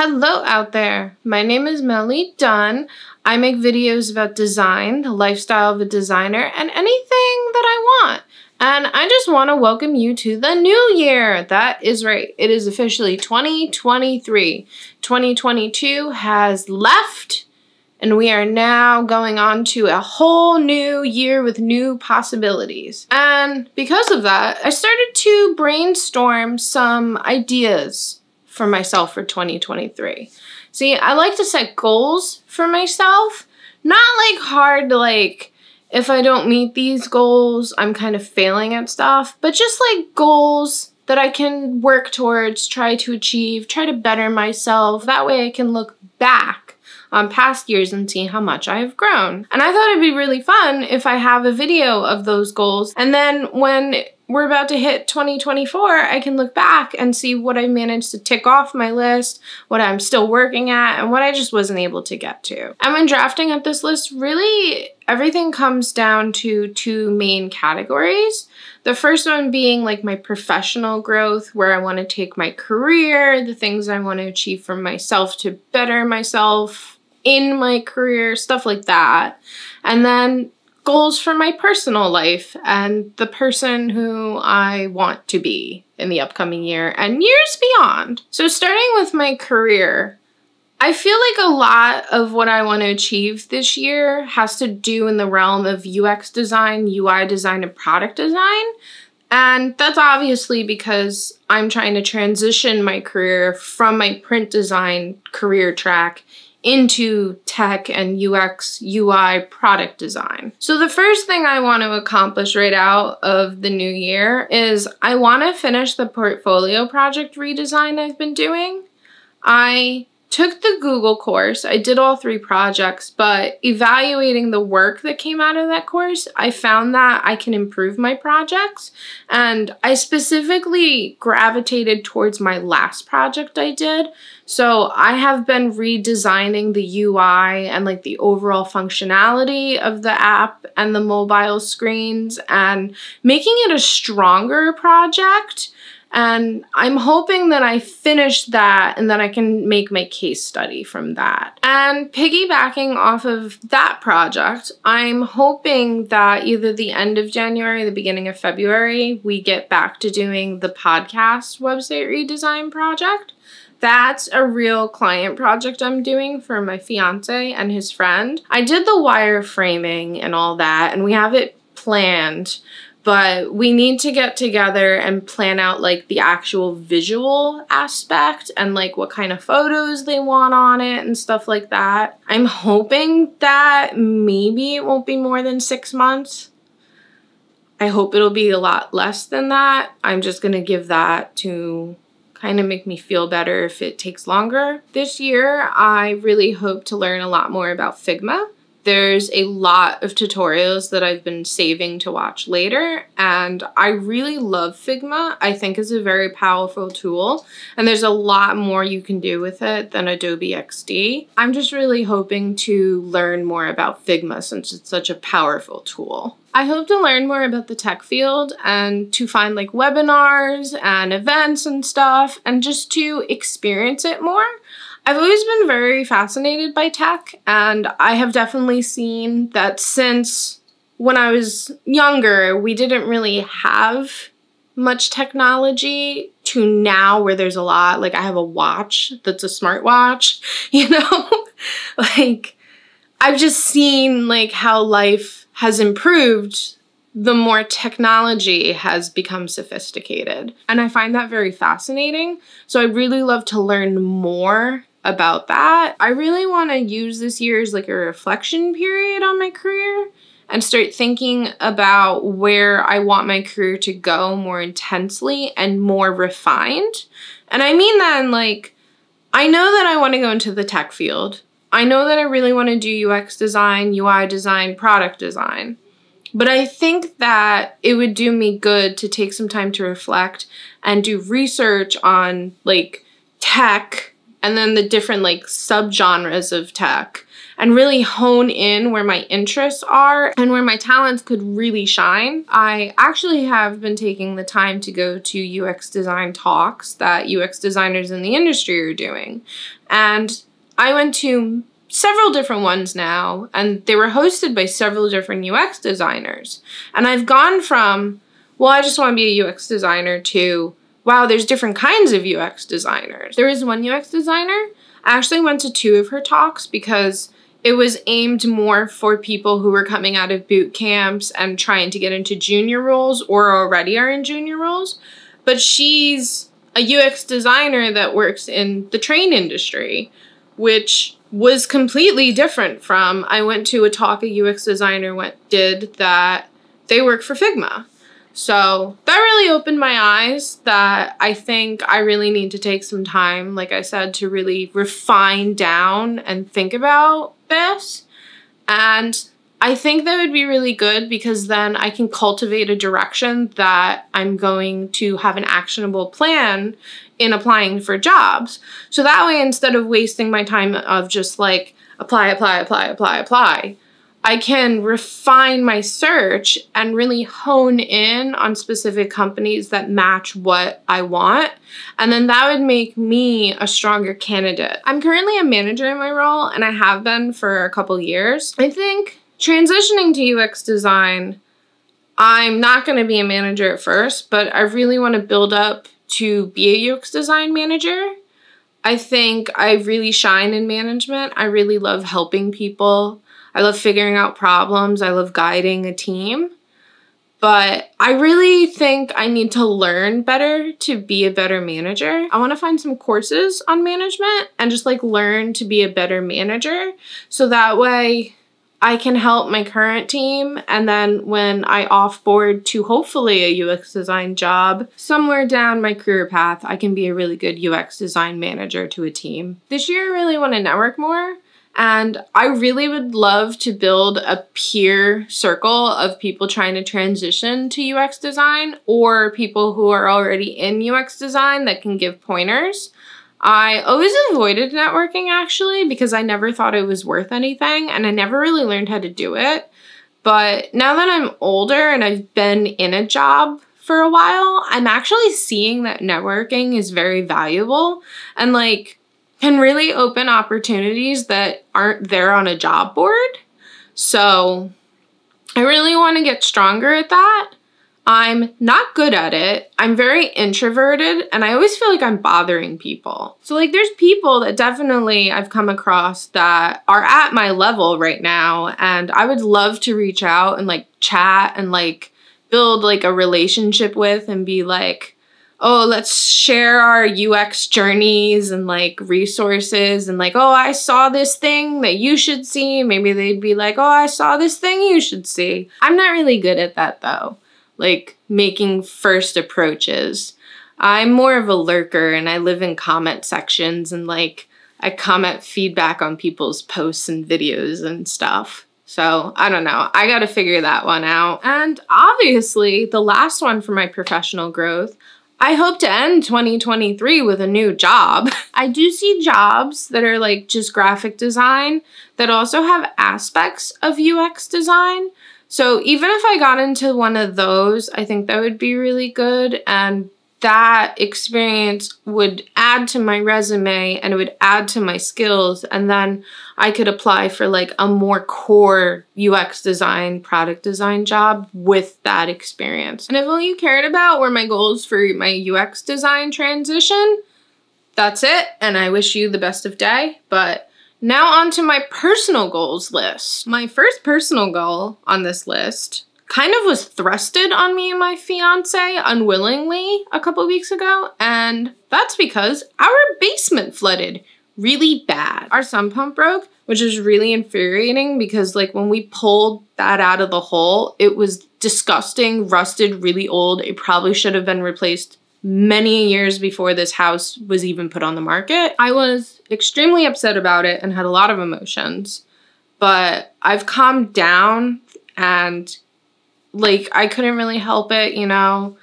Hello out there. My name is Mel Lee Dunn. I make videos about design, the lifestyle of a designer, and anything that I want. And I just want to welcome you to the new year. That is right. It is officially 2023. 2022 has left, and we are now going on to a whole new year with new possibilities. And because of that, I started to brainstorm some ideas for myself for 2023. See, I like to set goals for myself, not like hard like if I don't meet these goals, I'm kind of failing at stuff, but just like goals that I can work towards, try to achieve, try to better myself. That way I can look back on past years and see how much I have grown. And I thought it'd be really fun if I have a video of those goals. And then when we're about to hit 2024, I can look back and see what I managed to tick off my list, what I'm still working at, and what I just wasn't able to get to. And when drafting up this list, really everything comes down to two main categories. The first one being like my professional growth, where I want to take my career, the things I want to achieve for myself to better myself in my career, stuff like that. And then goals for my personal life and the person who I want to be in the upcoming year and years beyond. So, starting with my career, I feel like a lot of what I want to achieve this year has to do in the realm of UX design, UI design, and product design. And that's obviously because I'm trying to transition my career from my print design career track into tech and UX, UI product design. So the first thing I want to accomplish right out of the new year is I want to finish the portfolio project redesign I've been doing. I took the Google course. I did all three projects, but evaluating the work that came out of that course, I found that I can improve my projects. And I specifically gravitated towards my last project I did. So I have been redesigning the UI and like the overall functionality of the app and the mobile screens and making it a stronger project and I'm hoping that I finish that and then I can make my case study from that. And piggybacking off of that project, I'm hoping that either the end of January, the beginning of February, we get back to doing the podcast website redesign project. That's a real client project I'm doing for my fiance and his friend. I did the wireframing and all that, and we have it planned but we need to get together and plan out like the actual visual aspect and like what kind of photos they want on it and stuff like that. I'm hoping that maybe it won't be more than six months. I hope it'll be a lot less than that. I'm just gonna give that to kind of make me feel better if it takes longer. This year, I really hope to learn a lot more about Figma. There's a lot of tutorials that I've been saving to watch later, and I really love Figma. I think it's a very powerful tool, and there's a lot more you can do with it than Adobe XD. I'm just really hoping to learn more about Figma since it's such a powerful tool. I hope to learn more about the tech field and to find like webinars and events and stuff and just to experience it more. I've always been very fascinated by tech, and I have definitely seen that since when I was younger, we didn't really have much technology to now where there's a lot. Like, I have a watch that's a smartwatch, you know? like, I've just seen like how life has improved the more technology has become sophisticated. And I find that very fascinating. So I really love to learn more about that. I really want to use this year as like a reflection period on my career and start thinking about where I want my career to go more intensely and more refined. And I mean that in like, I know that I want to go into the tech field. I know that I really want to do UX design, UI design, product design. But I think that it would do me good to take some time to reflect and do research on like tech and then the different like subgenres of tech and really hone in where my interests are and where my talents could really shine. I actually have been taking the time to go to UX design talks that UX designers in the industry are doing. And I went to several different ones now, and they were hosted by several different UX designers. And I've gone from, well, I just want to be a UX designer to, wow, there's different kinds of UX designers. There is one UX designer. I actually went to two of her talks because it was aimed more for people who were coming out of boot camps and trying to get into junior roles or already are in junior roles. But she's a UX designer that works in the train industry, which was completely different from I went to a talk a UX designer went did that they work for Figma. So that really opened my eyes that I think I really need to take some time, like I said, to really refine down and think about this. And I think that would be really good because then I can cultivate a direction that I'm going to have an actionable plan in applying for jobs. So that way, instead of wasting my time of just like apply, apply, apply, apply, apply, I can refine my search and really hone in on specific companies that match what I want. And then that would make me a stronger candidate. I'm currently a manager in my role and I have been for a couple years. I think transitioning to UX design, I'm not going to be a manager at first, but I really want to build up to be a UX design manager. I think I really shine in management. I really love helping people. I love figuring out problems. I love guiding a team. But I really think I need to learn better to be a better manager. I want to find some courses on management and just like learn to be a better manager so that way I can help my current team, and then when I offboard to hopefully a UX design job, somewhere down my career path, I can be a really good UX design manager to a team. This year, I really want to network more, and I really would love to build a peer circle of people trying to transition to UX design or people who are already in UX design that can give pointers. I always avoided networking actually because I never thought it was worth anything and I never really learned how to do it. But now that I'm older and I've been in a job for a while, I'm actually seeing that networking is very valuable and like can really open opportunities that aren't there on a job board. So I really want to get stronger at that. I'm not good at it. I'm very introverted and I always feel like I'm bothering people. So like there's people that definitely I've come across that are at my level right now and I would love to reach out and like chat and like build like a relationship with and be like oh, let's share our UX journeys and like resources and like, oh, I saw this thing that you should see. Maybe they'd be like, oh, I saw this thing you should see. I'm not really good at that though like making first approaches. I'm more of a lurker and I live in comment sections and like I comment feedback on people's posts and videos and stuff. So I don't know. I got to figure that one out. And obviously, the last one for my professional growth, I hope to end 2023 with a new job. I do see jobs that are like just graphic design that also have aspects of UX design. So even if I got into one of those, I think that would be really good. And that experience would add to my resume and it would add to my skills. And then I could apply for like a more core UX design, product design job with that experience. And if all you cared about were my goals for my UX design transition, that's it. And I wish you the best of day. But now on to my personal goals list. My first personal goal on this list kind of was thrusted on me and my fiance unwillingly a couple weeks ago, and that's because our basement flooded really bad. Our sump pump broke, which is really infuriating because like when we pulled that out of the hole, it was disgusting, rusted, really old. It probably should have been replaced many years before this house was even put on the market. I was extremely upset about it and had a lot of emotions, but I've calmed down and like I couldn't really help it, you know.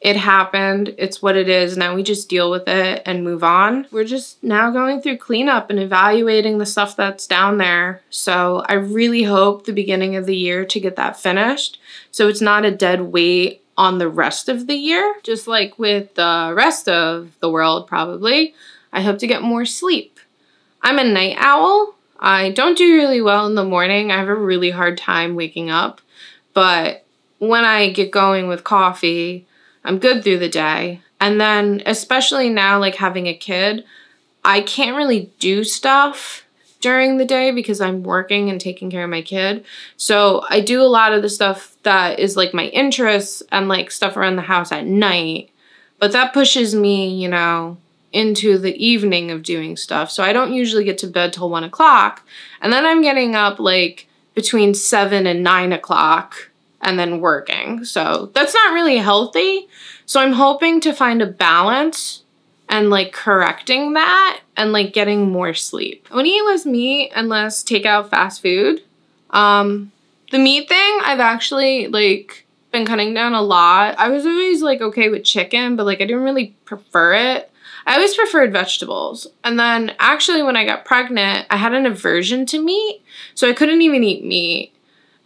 It happened. It's what it is. Now we just deal with it and move on. We're just now going through cleanup and evaluating the stuff that's down there. So I really hope the beginning of the year to get that finished. So it's not a dead weight on the rest of the year. Just like with the rest of the world, probably. I hope to get more sleep. I'm a night owl. I don't do really well in the morning. I have a really hard time waking up. But when I get going with coffee, I'm good through the day. And then, especially now, like having a kid, I can't really do stuff during the day because I'm working and taking care of my kid. So I do a lot of the stuff that is like my interests and like stuff around the house at night. But that pushes me, you know, into the evening of doing stuff. So I don't usually get to bed till one o'clock. And then I'm getting up like between seven and nine o'clock and then working. So that's not really healthy. So I'm hoping to find a balance and like correcting that and like getting more sleep. I to eat less meat and less takeout fast food. Um, the meat thing, I've actually like been cutting down a lot. I was always like okay with chicken, but like I didn't really prefer it. I always preferred vegetables. And then actually when I got pregnant, I had an aversion to meat. So I couldn't even eat meat.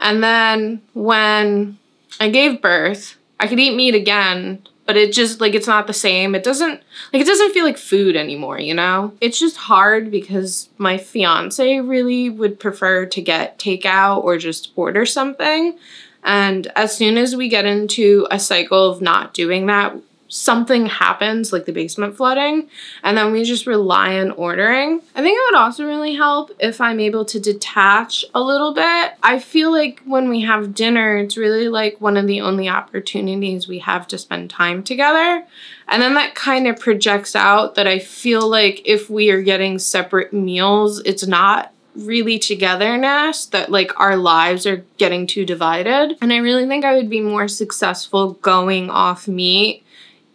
And then when I gave birth, I could eat meat again, but it just like it's not the same. It doesn't like it doesn't feel like food anymore, you know? It's just hard because my fiance really would prefer to get takeout or just order something. And as soon as we get into a cycle of not doing that, something happens, like the basement flooding, and then we just rely on ordering. I think it would also really help if I'm able to detach a little bit. I feel like when we have dinner, it's really like one of the only opportunities we have to spend time together. And then that kind of projects out that I feel like if we are getting separate meals, it's not really togetherness that like our lives are getting too divided and i really think i would be more successful going off meat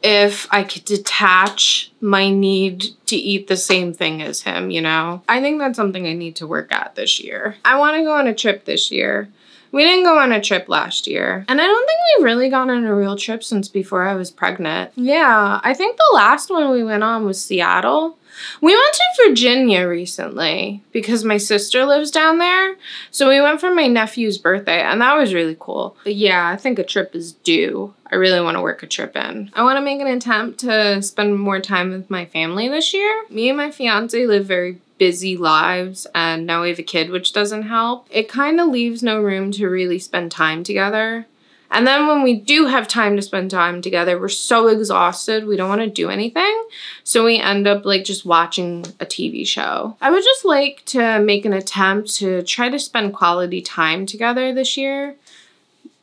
if I could detach my need to eat the same thing as him, you know? I think that's something I need to work at this year. I want to go on a trip this year. We didn't go on a trip last year. And I don't think we've really gone on a real trip since before I was pregnant. Yeah, I think the last one we went on was Seattle. We went to Virginia recently because my sister lives down there. So we went for my nephew's birthday and that was really cool. But yeah, I think a trip is due. I really want to work a trip in. I want to make an attempt to spend more time with my family this year. Me and my fiance live very busy lives and now we have a kid which doesn't help. It kind of leaves no room to really spend time together. And then when we do have time to spend time together, we're so exhausted, we don't want to do anything. So we end up like just watching a TV show. I would just like to make an attempt to try to spend quality time together this year.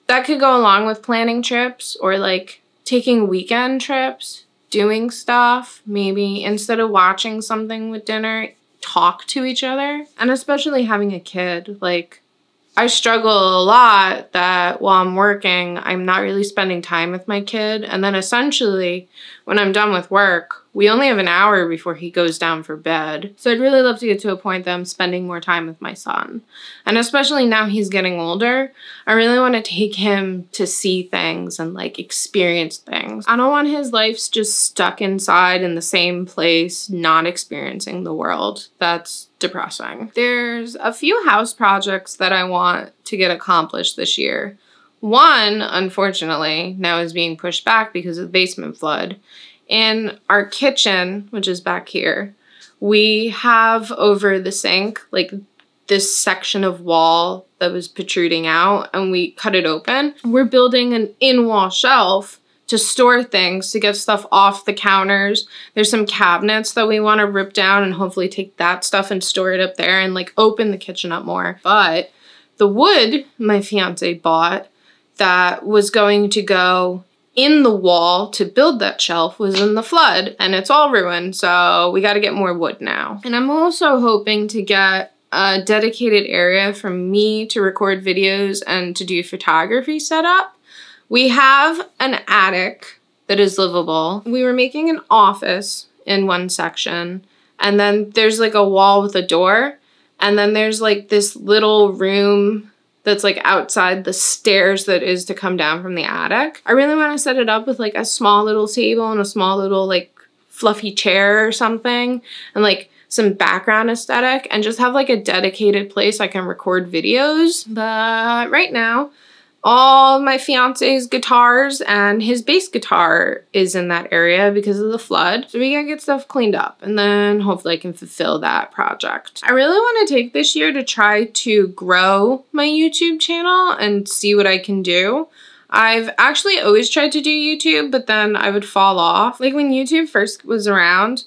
That could go along with planning trips or like taking weekend trips, doing stuff, maybe instead of watching something with dinner, talk to each other. And especially having a kid, like I struggle a lot that while I'm working, I'm not really spending time with my kid. And then essentially, when I'm done with work, we only have an hour before he goes down for bed. So I'd really love to get to a point that I'm spending more time with my son. And especially now he's getting older, I really want to take him to see things and like experience things. I don't want his life just stuck inside in the same place, not experiencing the world. That's depressing. There's a few house projects that I want to get accomplished this year. One, unfortunately, now is being pushed back because of the basement flood. In our kitchen, which is back here, we have over the sink like this section of wall that was protruding out and we cut it open. We're building an in-wall shelf to store things, to get stuff off the counters. There's some cabinets that we want to rip down and hopefully take that stuff and store it up there and like open the kitchen up more. But the wood my fiance bought that was going to go in the wall to build that shelf was in the flood and it's all ruined. So we got to get more wood now. And I'm also hoping to get a dedicated area for me to record videos and to do photography setup. We have an attic that is livable. We were making an office in one section and then there's like a wall with a door and then there's like this little room that's like outside the stairs that is to come down from the attic. I really want to set it up with like a small little table and a small little like fluffy chair or something and like some background aesthetic and just have like a dedicated place I can record videos. But right now, all my fiance's guitars and his bass guitar is in that area because of the flood. So we gotta get stuff cleaned up and then hopefully I can fulfill that project. I really want to take this year to try to grow my YouTube channel and see what I can do. I've actually always tried to do YouTube, but then I would fall off. Like when YouTube first was around,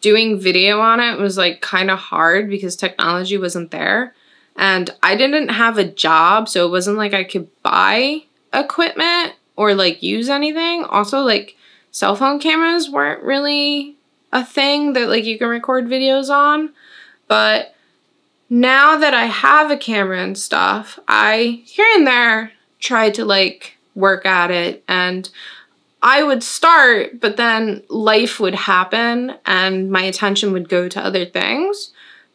doing video on it was like kind of hard because technology wasn't there. And I didn't have a job, so it wasn't like I could buy equipment or like use anything. Also, like cell phone cameras weren't really a thing that like you can record videos on. But now that I have a camera and stuff, I here and there try to like work at it and I would start, but then life would happen and my attention would go to other things.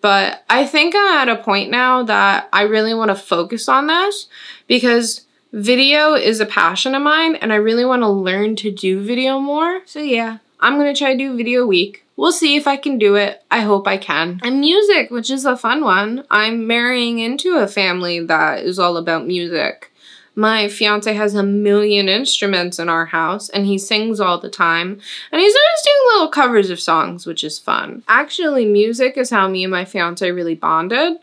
But I think I'm at a point now that I really want to focus on this because video is a passion of mine and I really want to learn to do video more. So yeah, I'm going to try to do video a week. We'll see if I can do it. I hope I can. And music, which is a fun one. I'm marrying into a family that is all about music. My fiance has a million instruments in our house and he sings all the time. And he's always doing little covers of songs, which is fun. Actually, music is how me and my fiance really bonded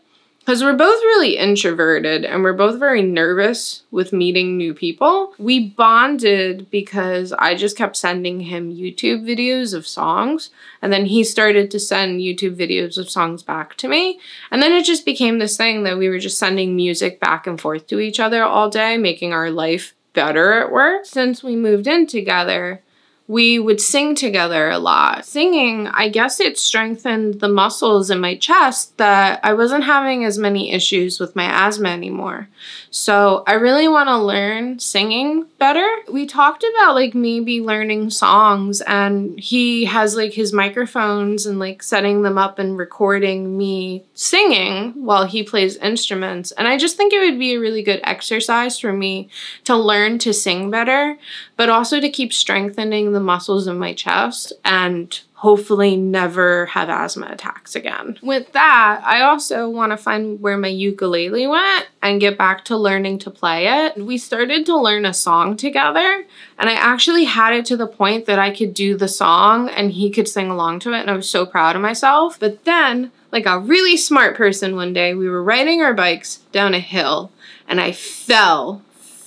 because we're both really introverted and we're both very nervous with meeting new people. We bonded because I just kept sending him YouTube videos of songs and then he started to send YouTube videos of songs back to me. And then it just became this thing that we were just sending music back and forth to each other all day, making our life better at work. Since we moved in together, we would sing together a lot. Singing, I guess it strengthened the muscles in my chest that I wasn't having as many issues with my asthma anymore. So I really want to learn singing better. We talked about like maybe learning songs and he has like his microphones and like setting them up and recording me singing while he plays instruments. And I just think it would be a really good exercise for me to learn to sing better, but also to keep strengthening the muscles in my chest and hopefully never have asthma attacks again. With that, I also want to find where my ukulele went and get back to learning to play it. We started to learn a song together and I actually had it to the point that I could do the song and he could sing along to it and I was so proud of myself. But then, like a really smart person one day, we were riding our bikes down a hill and I fell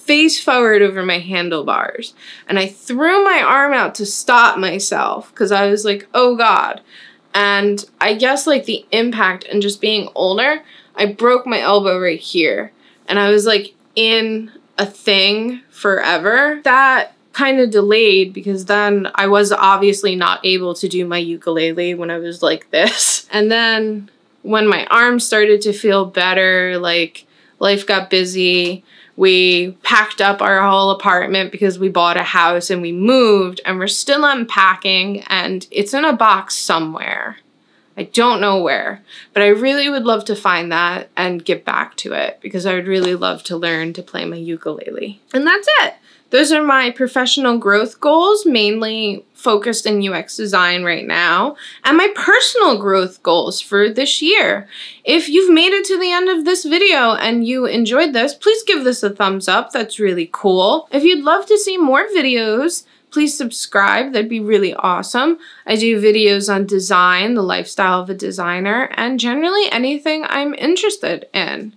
face forward over my handlebars. And I threw my arm out to stop myself because I was like, oh God. And I guess like the impact and just being older, I broke my elbow right here. And I was like in a thing forever. That kind of delayed because then I was obviously not able to do my ukulele when I was like this. And then when my arm started to feel better, like life got busy, we packed up our whole apartment because we bought a house and we moved and we're still unpacking and it's in a box somewhere. I don't know where, but I really would love to find that and get back to it because I would really love to learn to play my ukulele. And that's it. Those are my professional growth goals, mainly focused in UX design right now, and my personal growth goals for this year. If you've made it to the end of this video and you enjoyed this, please give this a thumbs up. That's really cool. If you'd love to see more videos, please subscribe. That'd be really awesome. I do videos on design, the lifestyle of a designer, and generally anything I'm interested in.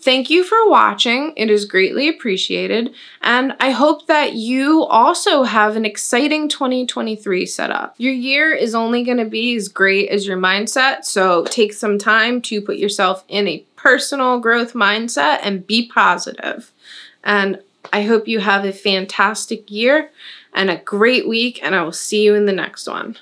Thank you for watching. It is greatly appreciated. And I hope that you also have an exciting 2023 set up. Your year is only going to be as great as your mindset. So take some time to put yourself in a personal growth mindset and be positive. And I hope you have a fantastic year and a great week. And I will see you in the next one.